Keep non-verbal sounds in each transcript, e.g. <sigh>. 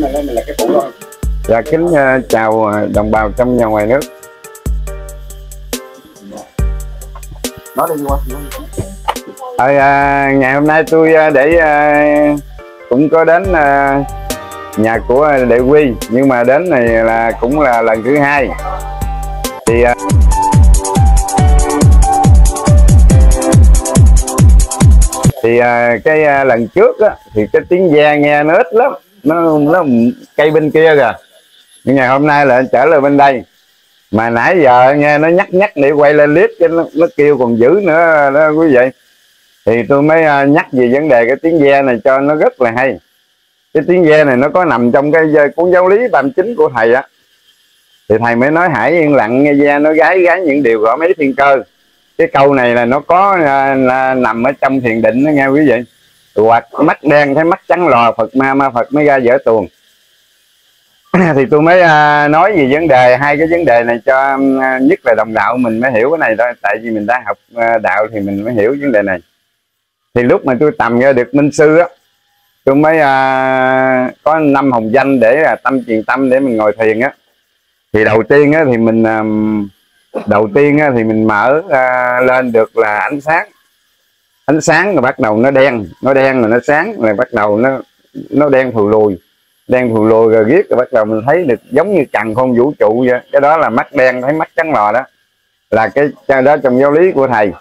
này lên là cái tủ rồi Dạ kính ờ, chào ờ, đồng bào trong và ngoài nước. nói đi qua Ờ, à, ngày hôm nay tôi ờ, để ờ, cũng có đến ờ, nhà của đệ quy nhưng mà đến này là cũng là lần thứ hai. Thì ờ, thì ờ, cái ờ, lần trước á, thì cái tiếng ve nghe nó ít lắm nó nó cây bên kia kìa. Nhưng ngày hôm nay là trở lại bên đây. Mà nãy giờ nghe nó nhắc nhắc để quay lên clip cái nó, nó kêu còn dữ nữa đó quý vị. Thì tôi mới à, nhắc về vấn đề cái tiếng ve này cho nó rất là hay. Cái tiếng ve này nó có nằm trong cái à, cuốn giáo lý 39 của thầy á. Thì thầy mới nói hãy yên lặng nghe ve nó gái gái những điều gõ mấy thiên cơ. Cái câu này là nó có là, là nằm ở trong thiền định đó nghe quý vị hoặc mắt đen thấy mắt trắng lò phật ma ma phật mới ra dở tuồng. <clears throat> Thì tôi mới à, nói về vấn đề hai cái vấn đề này cho à, nhất là đồng đạo mình mới hiểu cái này thôi. Tại vì mình đã học à, đạo thì mình mới hiểu vấn đề này. Thì lúc mà tôi tầm ra được minh sư á tôi mới à, có năm hồng danh để à, tâm truyền tâm để mình ngồi thiền á. Thì đầu tiên á thì mình à, đầu tiên á thì mình mở à, lên được là ánh sáng ánh sáng rồi bắt đầu nó đen nó đen rồi nó sáng rồi bắt đầu nó nó đen phù lùi. Đen phù lùi rồi riết rồi bắt đầu mình thấy được giống như trần không vũ trụ vậy. Cái đó là mắt đen thấy mắt trắng lò đó. Là cái cái đó trong giáo lý của thầy.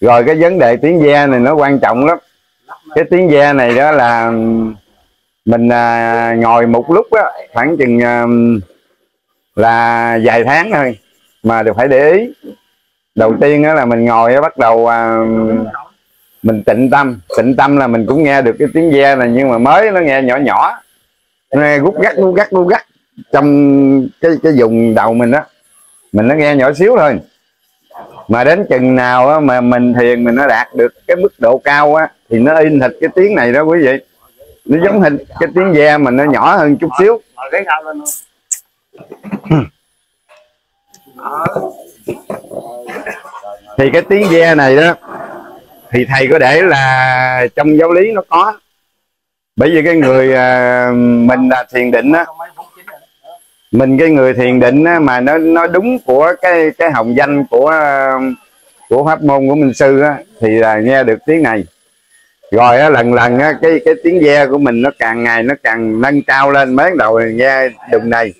Rồi cái vấn đề tiếng ve này nó quan trọng lắm. Cái tiếng ve này đó là mình à, ngồi một lúc á khoảng chừng à, là vài tháng thôi mà đều phải để ý. Đầu tiên đó là mình ngồi á bắt đầu à, mình tịnh tâm tịnh tâm là mình cũng nghe được cái tiếng ve này nhưng mà mới nó nghe nhỏ nhỏ. Nghe gút gắt gút gắt gút gắt. Trong cái cái vùng đầu mình đó mình nó nghe nhỏ xíu thôi. Mà đến chừng nào á, mà mình thiền mình nó đạt được cái mức độ cao á thì nó in thịt cái tiếng này đó quý vị. Nó giống hình cái tiếng ve mà nó nhỏ hơn chút xíu. Thì cái tiếng ve này đó thì thầy có để là trong giáo lý nó có. Bởi vì cái người à, mình là thiền định á mình cái người thiền định á, mà nó nó đúng của cái cái hồng danh của của pháp môn của minh sư á, thì là nghe được tiếng này. Rồi á, lần lần á, cái cái tiếng ve của mình nó càng ngày nó càng nâng cao lên mới đầu nghe đùng này.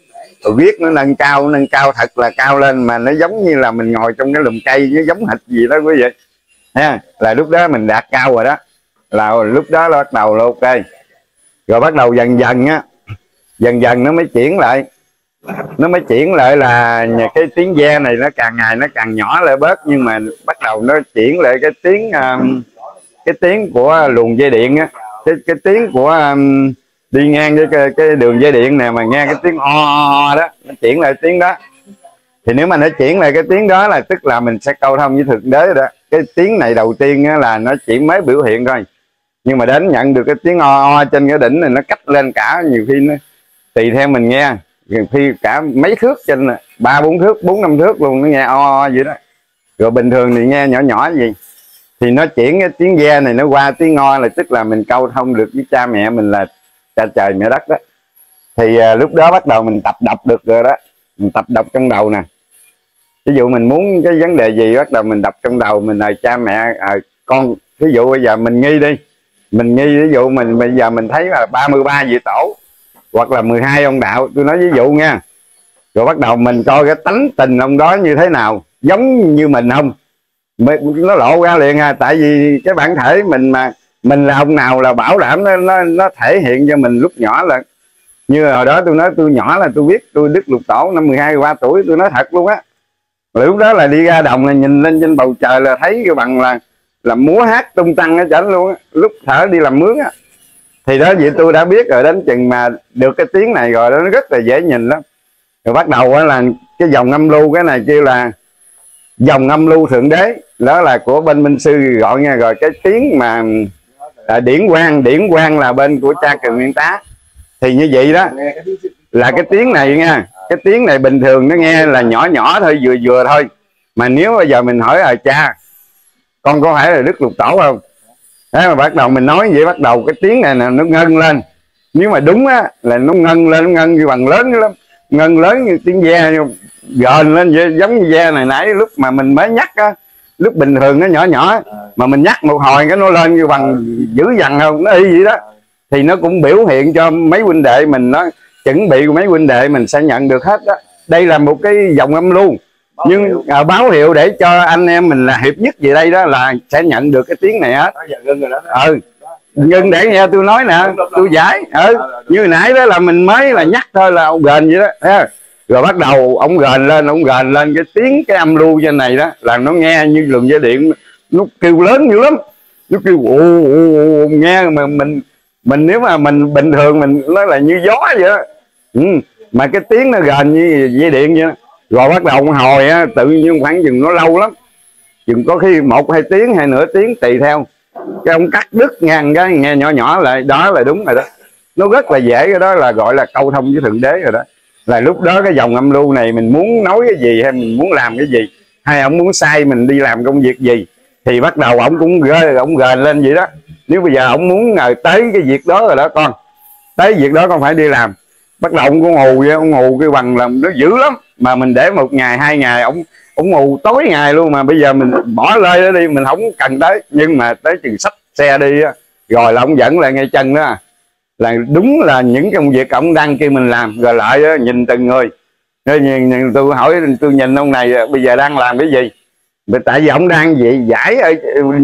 Rồi viết nó nâng cao nâng cao thật là cao lên mà nó giống như là mình ngồi trong cái lùm cây nó giống hệt gì đó quý vị ha là lúc đó mình đạt cao rồi đó. Là lúc đó là bắt đầu là ok. Rồi bắt đầu dần dần á dần dần nó mới chuyển lại. Nó mới chuyển lại là cái tiếng ve này nó càng ngày nó càng nhỏ lại bớt nhưng mà bắt đầu nó chuyển lại cái tiếng um, cái tiếng của luồng dây điện á. Cái cái tiếng của um, đi ngang với cái, cái đường dây điện này mà nghe cái tiếng o, o, o đó nó chuyển lại tiếng đó thì nếu mà nó chuyển lại cái tiếng đó là tức là mình sẽ câu thông với thực đế rồi đó. Cái tiếng này đầu tiên là nó chỉ mới biểu hiện thôi. Nhưng mà đến nhận được cái tiếng o, o trên cái đỉnh này nó cách lên cả nhiều khi nó tùy theo mình nghe. Nhiều khi cả mấy thước trên ba bốn thước bốn năm thước luôn nó nghe o, o vậy đó. Rồi bình thường thì nghe nhỏ nhỏ gì thì nó chuyển cái tiếng ve này nó qua tiếng o là tức là mình câu thông được với cha mẹ mình là cha trời mẹ đất đó. Thì à, lúc đó bắt đầu mình tập đọc được rồi đó. Mình tập đọc trong đầu nè ví dụ mình muốn cái vấn đề gì bắt đầu mình đọc trong đầu mình là cha mẹ à, con. Ví dụ bây giờ mình nghi đi. Mình nghi ví dụ mình bây giờ mình thấy là 33 vị tổ hoặc là 12 ông đạo. Tôi nói ví dụ nha. Rồi bắt đầu mình coi cái tánh tình ông đó như thế nào. Giống như mình không? Nó lộ ra liền à. Tại vì cái bản thể mình mà mình là ông nào là bảo đảm nó nó, nó thể hiện cho mình lúc nhỏ là như hồi đó tôi nói tôi nhỏ là tôi biết tôi đức lục tổ năm 12 13 tuổi tôi nói thật luôn á lúc đó là đi ra đồng là nhìn lên trên bầu trời là thấy cái bằng là là múa hát tung tăng ở chảnh luôn á. Lúc thở đi làm mướn á. Thì đó vậy tôi đã biết rồi đến chừng mà được cái tiếng này rồi đó nó rất là dễ nhìn lắm. Rồi bắt đầu á là cái dòng âm lưu cái này kêu là dòng âm lưu thượng đế. Đó là của bên minh sư gọi nha rồi cái tiếng mà à, điển quang điển quang là bên của cha cường nguyên tá. Thì như vậy đó là cái tiếng này nha cái tiếng này bình thường, nó nghe là nhỏ nhỏ thôi, vừa vừa thôi. Mà nếu bây giờ mình hỏi là cha, con có phải là đức lục tổ không? Thế mà bắt đầu mình nói vậy, bắt đầu cái tiếng này nè, nó ngân lên. Nếu mà đúng á, là nó ngân lên, nó ngân như bằng lớn lắm. Ngân lớn như tiếng ve, gờn lên giống như ve này nãy, lúc mà mình mới nhắc á, lúc bình thường nó nhỏ nhỏ, mà mình nhắc một hồi cái nó lên như bằng dữ dằn không, nó y vậy đó. Thì nó cũng biểu hiện cho mấy huynh đệ mình nó chuẩn bị của mấy huynh đệ mình sẽ nhận được hết đó. Đây là một cái dòng âm lưu nhưng à, báo hiệu để cho anh em mình là hiệp nhất về đây đó là sẽ nhận được cái tiếng này hết. Ừ. Ngưng để nghe tôi nói nè tôi giải. Ừ. Như hồi nãy đó là mình mới là nhắc thôi là ông gền vậy đó không? rồi bắt đầu ông gền lên ông gền lên cái tiếng cái âm lưu trên này đó là nó nghe như luồng dây điện nó kêu lớn dữ lắm. Nó kêu ù, ù, ù, nghe mà mình mình nếu mà mình bình thường mình nó là như gió vậy đó. Ừ. mà cái tiếng nó gần như dây điện vậy đó. rồi bắt đầu hồi á, tự nhiên khoảng chừng nó lâu lắm. Chừng có khi một hai tiếng hay nửa tiếng tùy theo. Cái ông cắt đứt ngang cái, nghe nhỏ nhỏ lại đó là đúng rồi đó. Nó rất là dễ, cái đó là gọi là câu thông với thượng đế rồi đó. Là lúc đó cái dòng âm lưu này mình muốn nói cái gì hay mình muốn làm cái gì, hay ông muốn sai mình đi làm công việc gì, thì bắt đầu ông cũng gơi ông gền lên vậy đó nếu bây giờ ông muốn ngờ tới cái việc đó rồi đó con tới việc đó con phải đi làm. Bắt đầu ông con hù vậy ông hù cái bằng là nó dữ lắm. Mà mình để một ngày hai ngày ông ông hù tối ngày luôn mà bây giờ mình bỏ lơi đó đi mình không cần tới. Nhưng mà tới chừng sách xe đi á, rồi là ông dẫn lại ngay chân đó. Là đúng là những công việc ông đang kêu mình làm. Rồi lại đó, nhìn từng người. Nên nhìn, nhìn, tôi hỏi tôi nhìn ông này bây giờ đang làm cái gì? Tại vì ông đang vậy giải ở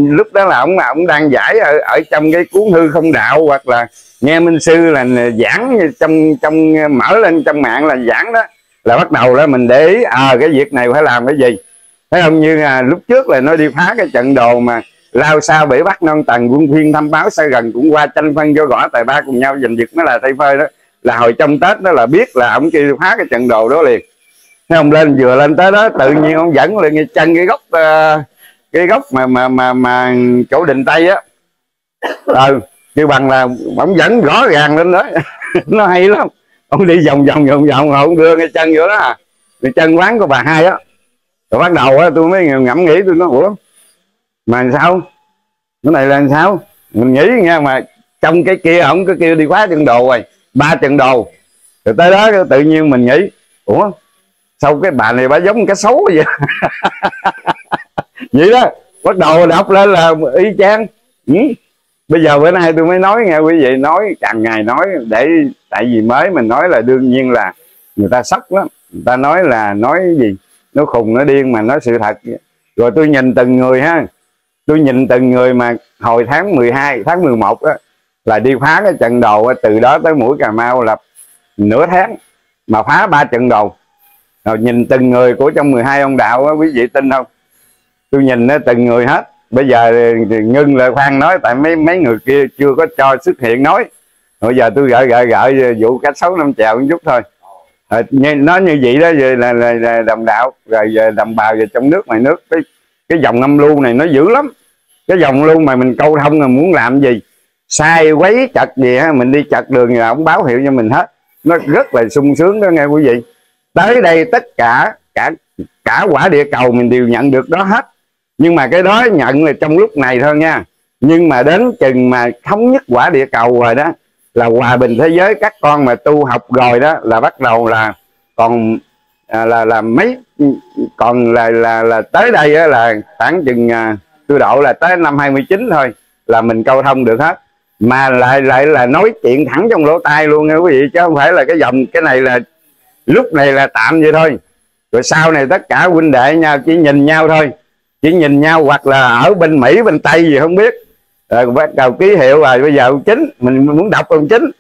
lúc đó là ông ông đang giải ở, ở trong cái cuốn hư không đạo hoặc là nghe minh sư là giảng trong trong mở lên trong mạng là giảng đó. Là bắt đầu là mình để ý à cái việc này phải làm cái gì. Thấy không? Như à, lúc trước là nó đi phá cái trận đồ mà lao sao bể bắt non tầng quân phiên thăm báo xa gần cũng qua tranh phân cho gõ tài ba cùng nhau giành giật mới là tay phơi đó. Là hồi trong tết đó là biết là ông kia phá cái trận đồ đó liền thấy không lên vừa lên tới đó tự nhiên ông dẫn lên ngay chân cái gốc uh, cái gốc mà mà mà mà chỗ định tây á. <coughs> Ừ kêu bằng là ông dẫn rõ ràng lên đó. <laughs> Nó hay lắm. Ông đi vòng vòng vòng vòng ông đưa cái chân vô đó à. cái chân quán của bà hai á. Rồi bắt đầu á tôi mới ngẫm nghĩ tôi nói ủa mà sao? Cái này là sao? Mình nghĩ nha mà trong cái kia ổng cái kia đi khóa trận đồ rồi ba trận đồ. Rồi tới đó tự nhiên mình nghĩ ủa sau cái bà này bà giống cái xấu vậy? <laughs> Vậy đó, bắt đầu đọc lên là y chang. Ừ. bây giờ bữa nay tôi mới nói nghe quý vị, nói càng ngày nói, để tại vì mới mình nói là đương nhiên là người ta sốc lắm. Người ta nói là nói gì? Nó khùng, nó điên mà nói sự thật. Rồi tôi nhìn từng người ha. Tôi nhìn từng người mà hồi tháng 12 tháng 11 á, là đi phá cái trận đầu từ đó tới mũi Cà Mau là nửa tháng mà phá ba trận đầu rồi nhìn từng người của trong 12 ông đạo á, quý vị tin không? Tôi nhìn nó từng người hết. Bây giờ thì ngưng lời khoan nói tại mấy mấy người kia chưa có cho xuất hiện nói. Bây giờ tôi gợi gợi gợi vụ cách xấu năm chèo một chút thôi. À, nó như vậy đó về là, là, là đồng đạo rồi đồng bào về trong nước ngoài nước. Cái cái dòng âm lưu này nó dữ lắm. Cái dòng lưu mà mình câu thông là muốn làm gì? Sai quấy chặt gì ha mình đi chặt đường là ông báo hiệu cho mình hết. Nó rất là sung sướng đó nghe quý vị tới đây tất cả cả cả quả địa cầu mình đều nhận được đó hết. Nhưng mà cái đó nhận là trong lúc này thôi nha. Nhưng mà đến chừng mà thống nhất quả địa cầu rồi đó là hòa bình thế giới các con mà tu học rồi đó là bắt đầu là còn à, là là mấy còn là là là tới đây á, là khoảng chừng à, tôi độ là tới năm 29 thôi là mình câu thông được hết. Mà lại lại là nói chuyện thẳng trong lỗ tai luôn nha quý vị chứ không phải là cái dòng cái này là lúc này là tạm vậy thôi. Rồi sau này tất cả huynh đệ nhau chỉ nhìn nhau thôi. Chỉ nhìn nhau hoặc là ở bên mỹ, bên tây gì không biết. Rồi bắt đầu ký hiệu rồi, bây giờ ông chính, mình muốn đọc ông chính.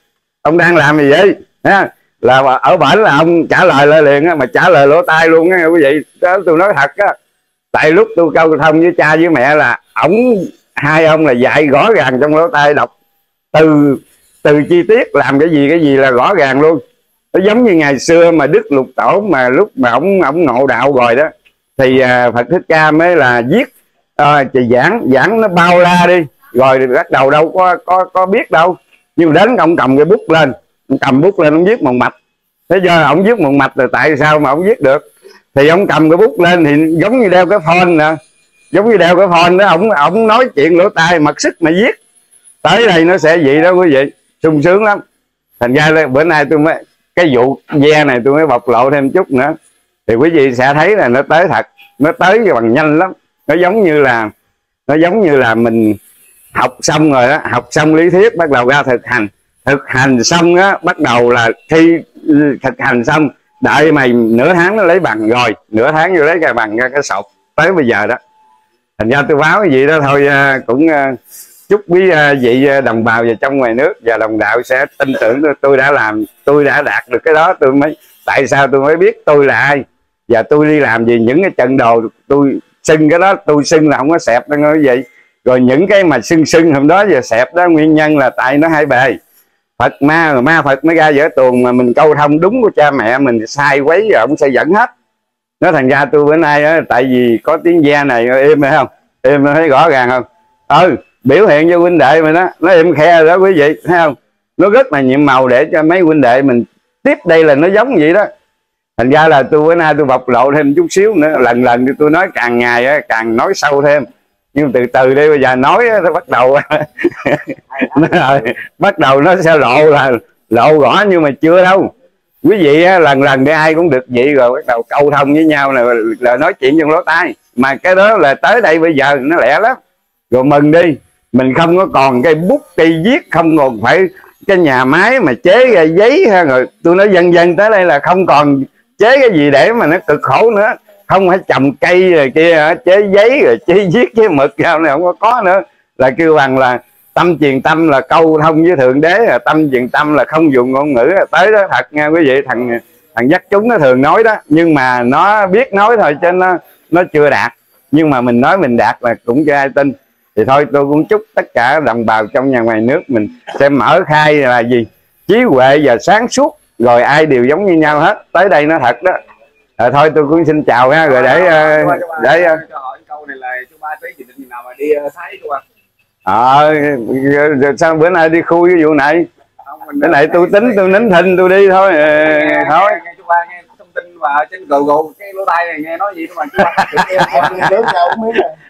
Ông đang làm gì vậy? Ha? Là ở bển là ông trả lời lại liền á, mà trả lời lỗ tai luôn á, quý vị. Đó, tôi nói thật á. Tại lúc tôi câu thông với cha với mẹ là ổng, hai ông là dạy rõ ràng trong lỗ tai đọc. Từ từ chi tiết làm cái gì cái gì là rõ ràng luôn nó giống như ngày xưa mà đức lục tổ mà lúc mà ông ông ngộ đạo rồi đó thì à, phật thích ca mới là viết ờ, à, thì giảng. Giảng nó bao la đi rồi bắt đầu đâu có có có biết đâu. Nhưng đến ông cầm cái bút lên ông cầm bút lên ông viết một mạch. Thế giờ ông viết một mạch là tại sao mà ông viết được? Thì ông cầm cái bút lên thì giống như đeo cái phone nè giống như đeo cái phone đó ông ông nói chuyện lỗ tai mặc sức mà viết. Tới đây nó sẽ vậy đó quý vị sung sướng lắm. Thành ra là bữa nay tôi mới cái vụ ve này tôi mới bộc lộ thêm chút nữa. Thì quý vị sẽ thấy là nó tới thật, nó tới bằng nhanh lắm. Nó giống như là, nó giống như là mình học xong rồi đó học xong lý thuyết bắt đầu ra thực hành. Thực hành xong á, bắt đầu là thi, thực hành xong, đợi mày nửa tháng nó lấy bằng rồi, nửa tháng vô lấy cái bằng ra cái sọc tới bây giờ đó. Thành ra tôi báo cái gì đó thôi à, cũng à, chúc quý à, vị à, đồng bào và trong ngoài nước và đồng đạo sẽ tin tưởng tôi đã làm, tôi đã đạt được cái đó. Tôi mới, tại sao tôi mới biết tôi là ai và tôi đi làm gì những cái trận đồ tôi xưng cái đó, tôi xưng là không có xẹp đâu như vậy. Rồi những cái mà xưng xưng hôm đó giờ xẹp đó, nguyên nhân là tại nó hai bề. Phật ma rồi ma phật mới ra giữa tuồng mà mình câu thông đúng của cha mẹ mình sai quấy rồi ông sẽ dẫn hết. Nó thành ra tôi bữa nay á, tại vì có tiếng da này im thấy không? Im thấy rõ ràng không? Ừ biểu hiện cho huynh đệ mình đó nó im khe rồi đó quý vị thấy không? Nó rất là nhiệm màu để cho mấy huynh đệ mình tiếp đây là nó giống vậy đó. Thành ra là tôi bữa nay tôi bộc lộ thêm chút xíu nữa lần lần thì tôi nói càng ngày á, càng nói sâu thêm. Nhưng từ từ đi bây giờ nói nó bắt đầu <laughs> bắt đầu nó sẽ lộ là lộ rõ nhưng mà chưa đâu. Quý vị á, lần lần để ai cũng được vậy rồi bắt đầu câu thông với nhau là, là nói chuyện trong lỗ tai. Mà cái đó là tới đây bây giờ nó lẹ lắm. Rồi mừng đi mình không có còn cái bút cây viết, không còn phải cái nhà máy mà chế ra giấy ha, rồi tôi nói dần dần tới đây là không còn chế cái gì để mà nó cực khổ nữa. Không phải trồng cây rồi kia chế giấy rồi chế viết chế mực sao này không có có nữa. Là kêu bằng là tâm truyền tâm là câu thông với thượng đế là tâm truyền tâm là không dùng ngôn ngữ. À, tới đó thật nha quý vị, thằng thằng dắt chúng nó thường nói đó, nhưng mà nó biết nói thôi cho nó nó chưa đạt. Nhưng mà mình nói mình đạt là cũng cho ai tin thì thôi tôi cũng chúc tất cả đồng bào trong nhà ngoài nước mình sẽ mở khai là gì? Trí huệ và sáng suốt rồi ai đều giống như nhau hết. Tới đây nó thật đó. À, thôi tôi cũng xin chào ha rồi để để cho hỏi câu này là chú ba tới dự định nào mà đi thái chú ba ờ à, sao bữa nay đi khu cái vụ này? Cái này tôi tính tôi nín thinh tôi đi thôi nghe, thôi tin mà trên gù gù cái lỗ tai này nghe nói gì đó mà. <laughs> Ba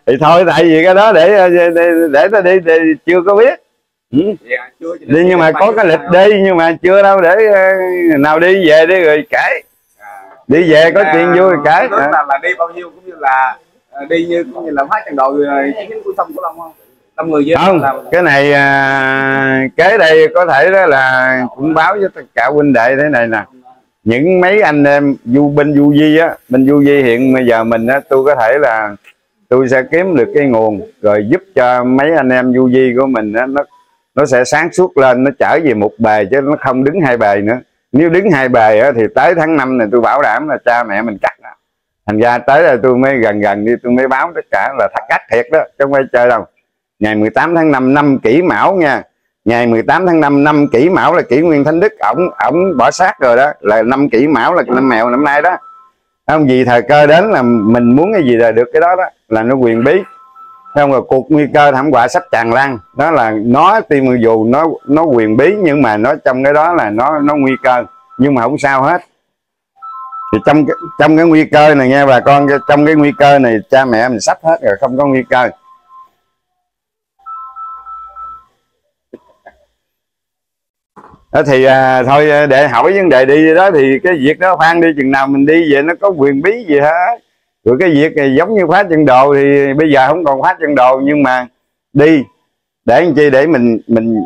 thì thôi tại vì cái đó để để để ta đi, đi chưa có biết. Ừ. dạ, chưa, đi nhưng mà có cái lịch đi nhưng mà chưa đâu để nào đi về đi rồi kể. Đi về có chuyện vui cái là, là, là đi bao nhiêu cũng như là đi như cũng như là phát trận đội chiến của sông của long không? Năm người dưới không là... cái này à, kế đây có thể đó là cũng báo với tất cả huynh đệ thế này nè những mấy anh em du binh du di á bên du di hiện bây giờ mình á tôi có thể là tôi sẽ kiếm được cái nguồn rồi giúp cho mấy anh em du di của mình á nó nó sẽ sáng suốt lên nó trở về một bề chứ nó không đứng hai bề nữa. Nếu đứng hai bề á, thì tới tháng 5 này tôi bảo đảm là cha mẹ mình cắt đó. thành ra tới là tôi mới gần gần đi tôi mới báo tất cả là thật cắt thiệt đó chứ không phải chơi đâu. Ngày 18 tháng 5 năm kỷ mão nha ngày 18 tháng 5 năm kỷ mão là kỷ nguyên thánh đức. Ổng ổng bỏ xác rồi đó. Là năm kỷ mão là năm mèo năm nay đó. Không gì thời cơ đến là mình muốn cái gì là được cái đó đó, là nó quyền bí. Không, rồi cuộc nguy cơ thảm họa sắp tràn lan. Đó là nó tuy dù nó nó quyền bí, nhưng mà nó trong cái đó là nó nó nguy cơ. Nhưng mà không sao hết. Thì trong trong cái nguy cơ này nghe bà con, trong cái nguy cơ này cha mẹ mình sắp hết rồi, không có nguy cơ. Đó thì à, thôi à, để hỏi vấn đề đi đó thì cái việc đó khoan đi chừng nào mình đi về nó có quyền bí gì hết. Rồi cái việc này giống như khóa chân đồ thì bây giờ không còn khóa chân đồ nhưng mà đi để anh chi? Để mình mình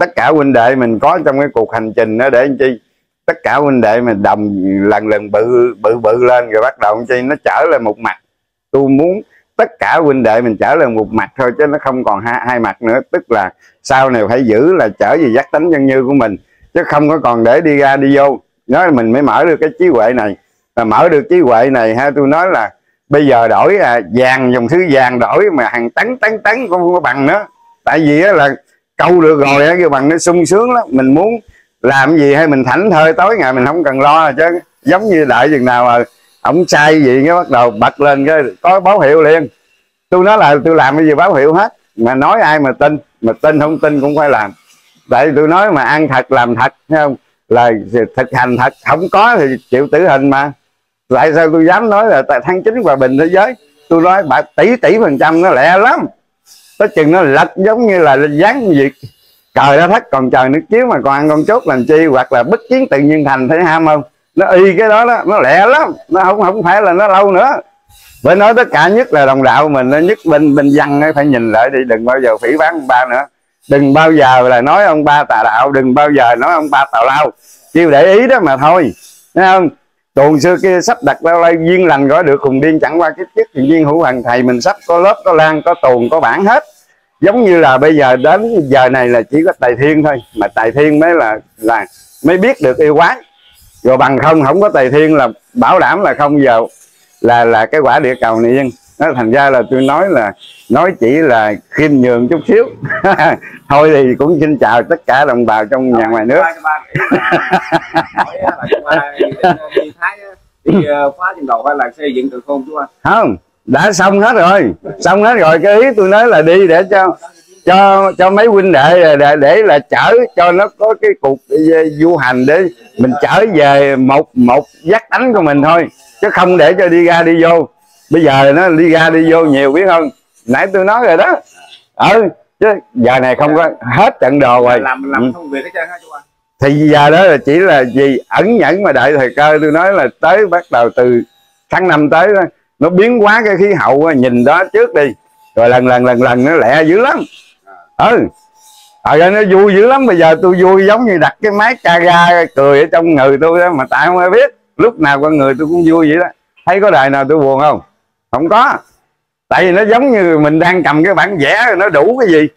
tất cả huynh đệ mình có trong cái cuộc hành trình đó để anh chi? Tất cả huynh đệ mình đồng lần lần bự bự bự lên rồi bắt đầu anh chi? Nó trở lên một mặt. Tôi muốn tất cả huynh đệ mình trở lên một mặt thôi chứ nó không còn hai, hai mặt nữa. Tức là sau này phải giữ là trở về giác tánh nhân như của mình chứ không có còn để đi ra đi vô. Nói mình mới mở được cái trí huệ này. Mà mở được trí huệ này ha tôi nói là bây giờ đổi à, vàng dòng thứ vàng đổi mà hàng tấn tấn tấn không có bằng nữa. Tại vì á, là câu được rồi á, kêu bằng nó sung sướng lắm. Mình muốn làm gì hay mình thảnh thơi tối ngày mình không cần lo chứ. Giống như đợi chừng nào mà ổng sai gì cái bắt đầu bật lên cái có báo hiệu liền. Tôi nói là tôi làm cái gì báo hiệu hết. Mà nói ai mà tin mà tin không tin cũng phải làm tại tôi nói mà ăn thật làm thật thấy không? Là thực hành thật không có thì chịu tử hình mà. Tại sao tôi dám nói là tại tháng 9 hòa bình thế giới? Tôi nói bạn tỷ tỷ phần trăm nó lẹ lắm. Có chừng nó lật giống như là dán việc trời đã thất còn trời nước chiếu mà còn ăn con chốt làm chi? Hoặc là bất chiến tự nhiên thành thấy ham không? Nó y cái đó đó nó lẹ lắm. Nó không không phải là nó lâu nữa. Phải nói tất cả nhất là đồng đạo mình nó nhất bên bên văn ấy, phải nhìn lại đi đừng bao giờ phỉ bán ba nữa đừng bao giờ là nói ông ba tà đạo, đừng bao giờ nói ông ba tào lao. Kêu để ý đó mà thôi, thấy không? Tuần xưa kia sắp đặt lao lay duyên lành gọi được cùng điên, chẳng qua cái chức thì duyên hữu hoàng thầy mình sắp có lớp, có lan, có tuồng, có bản hết. Giống như là bây giờ đến giờ này là chỉ có tài thiên thôi, mà tài thiên mới là là mới biết được yêu quái rồi bằng không không có tài thiên là bảo đảm là không giờ là là cái quả địa cầu này nó thành ra là tôi nói là nói chỉ là khiêm nhường chút xíu. <laughs> Thôi thì cũng xin chào tất cả đồng bào trong nhà ngoài nước. ờ, không đã xong hết rồi. Xong hết rồi cái ý tôi nói là đi để cho cho cho mấy huynh đệ để, để là chở cho nó có cái cuộc du hành để mình chở về một một dắt đánh của mình thôi chứ không để cho đi ra đi vô bây giờ nó đi ra đi vô nhiều biết không? Nãy tôi nói rồi đó. Ừ chứ giờ này không có hết trận đồ rồi. Làm làm không việc hết trơn hả chú anh thì giờ đó là chỉ là gì ẩn nhẫn mà đợi thời cơ. Tôi nói là tới bắt đầu từ tháng năm tới đó, nó biến hóa cái khí hậu nhìn đó trước đi. Rồi lần lần lần lần nó lẹ dữ lắm. Ừ. Ra nó vui dữ lắm. Bây giờ tôi vui giống như đặt cái máy ca ga cười ở trong người tôi đó Mà tại không ai biết. Lúc nào con người tôi cũng vui vậy đó. Thấy có đời nào tôi buồn không Không có. Tại vì nó giống như mình đang cầm cái bản vẽ Nó đủ cái gì.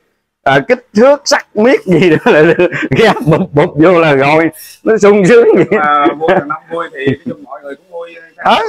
À, Kích thước sắc miết gì đó là <laughs> Ghép bụp bụp vô là rồi. Nó sung sướng vậy. À, năm thì mọi người cũng vui. À,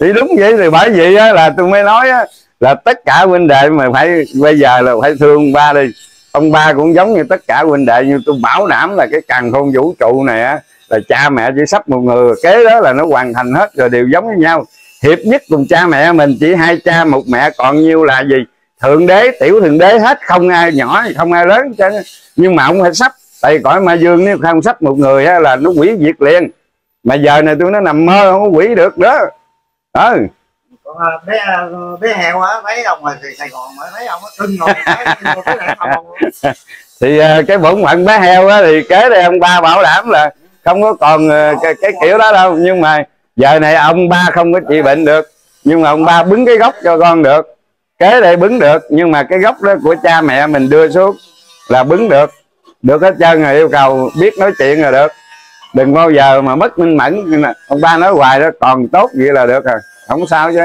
thì đúng vậy thì bởi vậy á, là tôi mới nói á, là tất cả huynh đệ mà phải bây giờ là phải thương ba đi. Ông ba cũng giống như tất cả huynh đệ như tôi bảo đảm là cái càng khôn vũ trụ này á là cha mẹ chỉ sắp một người kế đó là nó hoàn thành hết rồi đều giống với nhau hiệp nhất cùng cha mẹ mình chỉ hai cha một mẹ còn nhiêu là gì? Thượng đế tiểu thượng đế hết không ai nhỏ không ai lớn chứ nhưng mà ông phải sắp tại cõi ma dương nếu không sắp một người á, là nó quỷ diệt liền. Mà giờ này tôi nó nằm mơ không có quỷ được đó. Ừ. À, bé à, bé heo á mấy ông ở sài gòn mà thấy ông cưng ngồi <laughs> thì à, cái bổn phận bé heo á thì kế đây ông ba bảo đảm là không có còn cái, cái kiểu đó đâu. Nhưng mà giờ này ông ba không có trị bệnh được, nhưng mà ông ba bứng cái gốc cho con được. Kế đây bứng được, nhưng mà cái gốc đó của cha mẹ mình đưa xuống là bứng được. Được hết trơn rồi, yêu cầu biết nói chuyện là được. Đừng bao giờ mà mất minh mẫn. Ông ba nói hoài đó, còn tốt vậy là được rồi. Không sao chứ.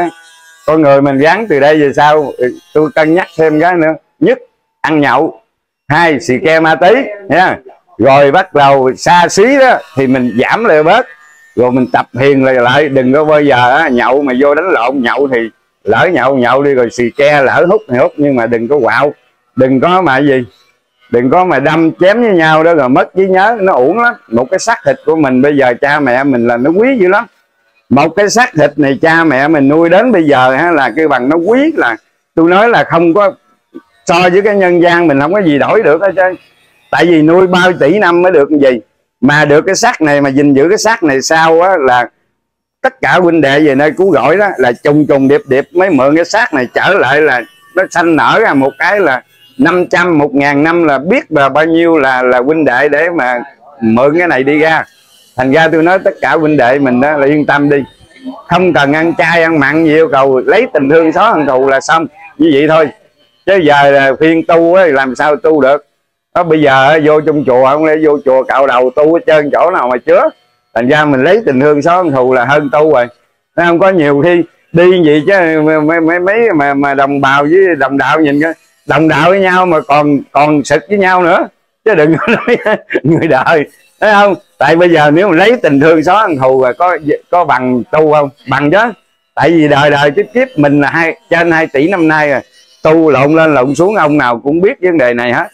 Con người mình gắn từ đây về sau, tôi cân nhắc thêm cái nữa. Nhất, ăn nhậu. Hai, xì ke ma tí nha. Rồi bắt đầu xa xí đó, thì mình giảm lại bớt rồi mình tập hiền lại lại đừng có bao giờ á, nhậu mà vô đánh lộn nhậu thì lỡ nhậu nhậu đi rồi xì ke lỡ hút thì hút nhưng mà đừng có quạo. Đừng có mà gì đừng có mà đâm chém với nhau đó rồi mất trí nhớ nó uổng lắm. Một cái xác thịt của mình bây giờ cha mẹ mình là nó quý dữ lắm. Một cái xác thịt này cha mẹ mình nuôi đến bây giờ ha, là cái bằng nó quý là tôi nói là không có so với cái nhân gian mình không có gì đổi được hết trơn. Tại vì nuôi bao tỷ năm mới được gì? Mà được cái xác này mà gìn giữ cái xác này sao á là tất cả huynh đệ về nơi cứu gọi đó là trùng trùng điệp điệp mới mượn cái xác này trở lại là nó sanh nở ra một cái là 500 một ngàn năm là biết là bao nhiêu là là huynh đệ để mà mượn cái này đi ra. Thành ra tôi nói tất cả huynh đệ mình đó là yên tâm đi. Không cần ăn chay ăn mặn gì yêu cầu lấy tình thương xóa hận thù là xong. Như vậy thôi. Chứ giờ là phiên tu ấy, làm sao tu được? Đó, bây giờ vô trong chùa không lẽ vô chùa cạo đầu tu hết trơn chỗ nào mà chứa. Thành ra mình lấy tình thương xóa thù là hơn tu rồi. Nó không? Có nhiều khi đi gì chứ mấy mấy mấy mà mà đồng bào với đồng đạo nhìn cái đồng đạo với nhau mà còn còn sực với nhau nữa. Chứ đừng có <laughs> nói người đời. Thấy không? Tại bây giờ nếu mà lấy tình thương xóa ăn thù rồi có có bằng tu không? Bằng chứ. Tại vì đời đời tiếp kiếp mình là hai trên 2 tỷ năm nay rồi. Tu lộn lên lộn xuống ông nào cũng biết vấn đề này hết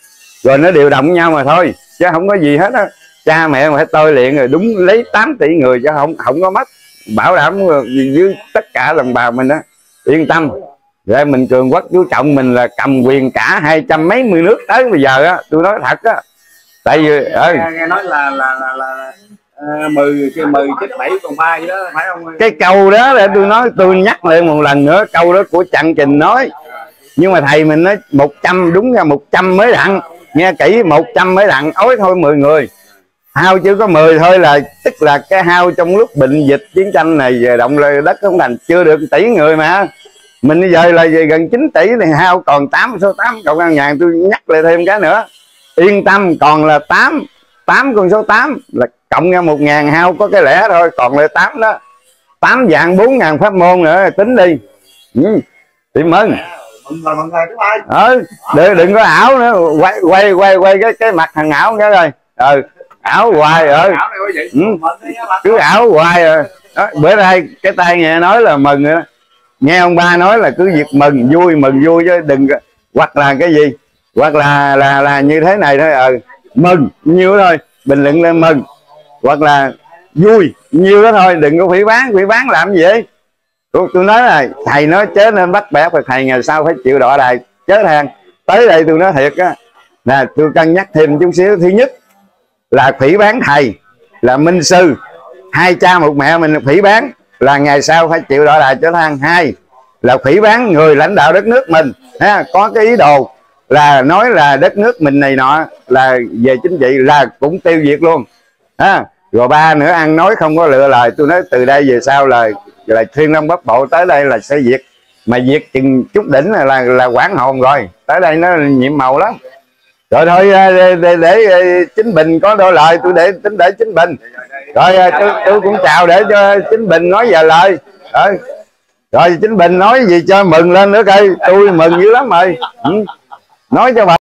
rồi nó đều động nhau mà thôi chứ không có gì hết á. Cha mẹ mà phải tôi luyện rồi đúng lấy 8 tỷ người chứ không không có mất. Bảo đảm với tất cả đồng bào mình đó yên tâm. Rồi mình cường quốc chú trọng mình là cầm quyền cả hai trăm mấy mươi nước tới bây giờ á tôi nói thật á. Tại vì ơi nghe, nghe nói là là là, là uh, mười cái mười chết bảy còn ba vậy đó phải không? Cái câu đó để tôi nói tôi nhắc lại một lần nữa câu đó của chặn trình nói. Nhưng mà thầy mình nói 100 đúng ra 100 mới đặng nghe kỹ 100 mấy đặng ối thôi 10 người. Hao chứ có 10 thôi là, tức là cái hao trong lúc bệnh dịch chiến tranh này về động lời đất không thành, chưa được tỷ người mà. Mình bây giờ là về gần 9 tỷ thì hao còn 8 số 8 cộng ngân hàng tôi nhắc lại thêm cái nữa. Yên tâm, còn là 8 8 con số 8 là cộng ra 1 ngàn, hao có cái lẻ thôi, còn lại 8 đó. 8 dạng 4 ngàn pháp môn nữa, tính đi. Ừ. thì mừng rồi rồi ừ đừng, đừng có ảo nữa. Quay quay quay quay cái cái mặt thằng ảo cái rồi. Ừ ảo hoài vị Ừ. cứ ảo. hoài rồi. Đó, bữa nay cái tay nghe nói là mừng rồi đó. nghe ông ba nói là cứ việc mừng vui mừng vui chứ đừng hoặc là cái gì? Hoặc là là là như thế này thôi. Ừ mừng nhiêu thôi. Bình luận lên mừng. Hoặc là vui nhiêu đó thôi. Đừng có phỉ bán phỉ bán làm gì? vậy tôi, tôi nói là thầy nói chớ nên bắt bẻ và thầy ngày sau phải chịu đọa đài chớ than. Tới đây tôi nói thiệt á là tôi cân nhắc thêm chút xíu. Thứ nhất là phỉ bán thầy là minh sư. Hai cha một mẹ mình phỉ bán là ngày sau phải chịu đọa đài chớ than. Hai là phỉ bán người lãnh đạo đất nước mình ha, có cái ý đồ là nói là đất nước mình này nọ là về chính trị là cũng tiêu diệt luôn ha. Rồi ba nữa ăn nói không có lựa lời tôi nói từ đây về sau là là thiên long bắc bộ tới đây là sẽ diệt. Mà diệt chừng chút đỉnh là là, là quản hồn rồi. Tới đây nó nhiệm màu lắm. Rồi thôi ờ, để, để, để ờ, chính bình có đôi lời tôi để tính để chính bình. Rồi ờ, tôi, tôi cũng chào để cho chính bình nói vài lời. Rồi rồi chính bình nói gì cho mừng lên nữa coi. Tôi mừng dữ lắm rồi. Ừ. nói cho bà